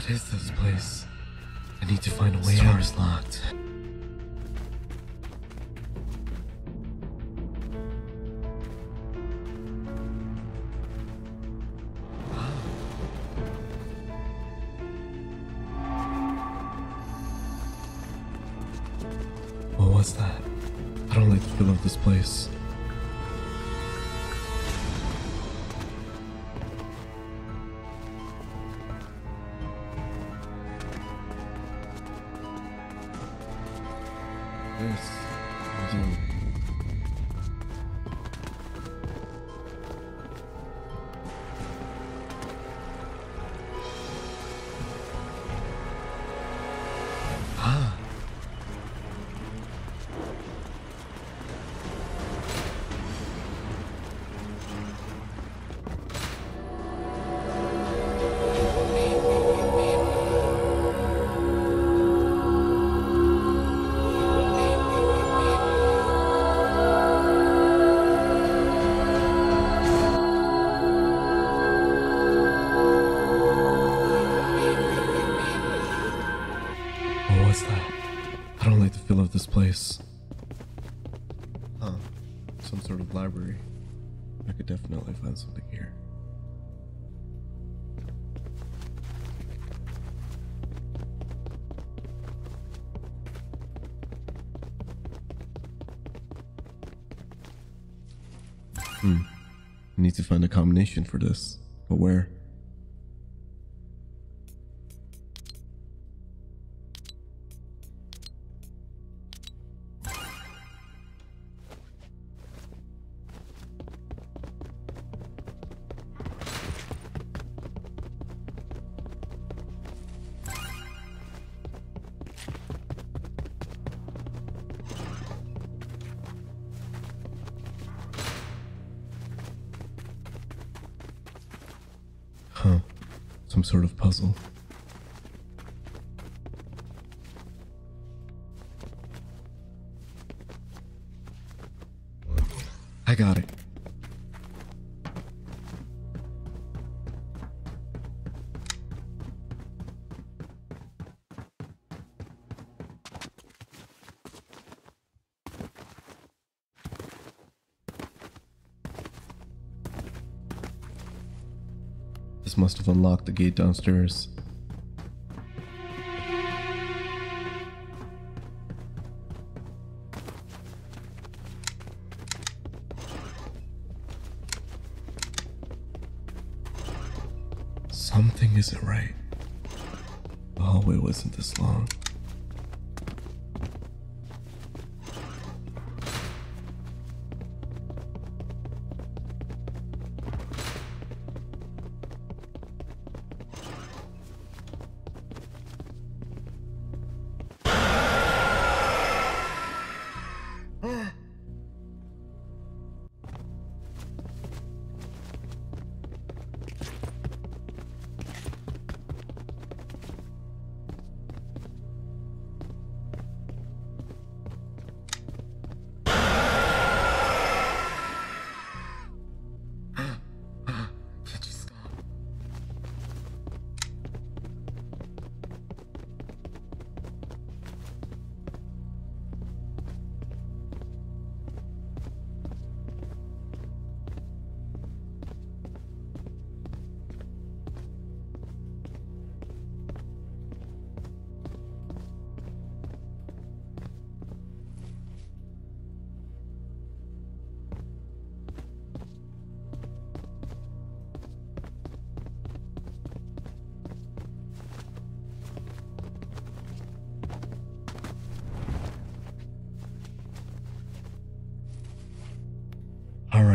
What is this place? I need to find a way out. is locked. What was that? I don't like the feel of this place. You. Feel of this place. Huh. Some sort of library. I could definitely find something here. Hmm. I need to find a combination for this. But where? Huh. Some sort of puzzle. I got it. This must have unlocked the gate downstairs. Something isn't right. The hallway wasn't this long.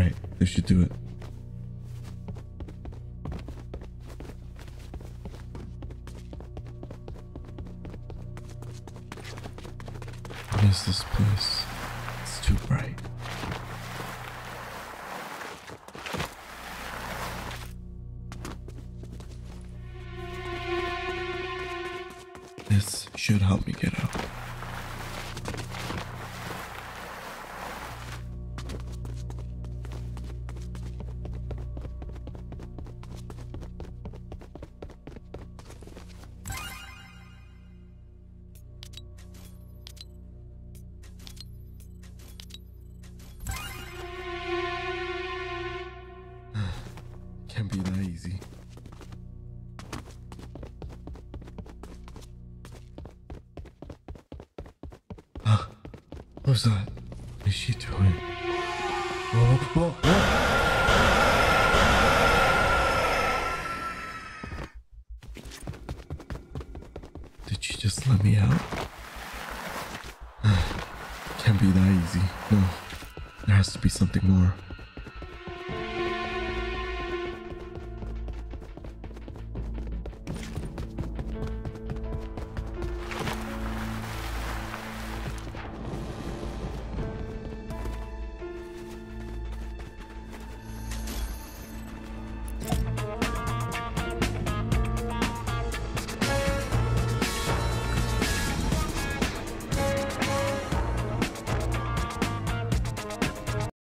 Right, this should do it. What is this place? It's too bright. This should help me get out. What's that? What is she doing? Whoa, whoa, whoa. Did she just let me out? Can't be that easy. No, there has to be something more.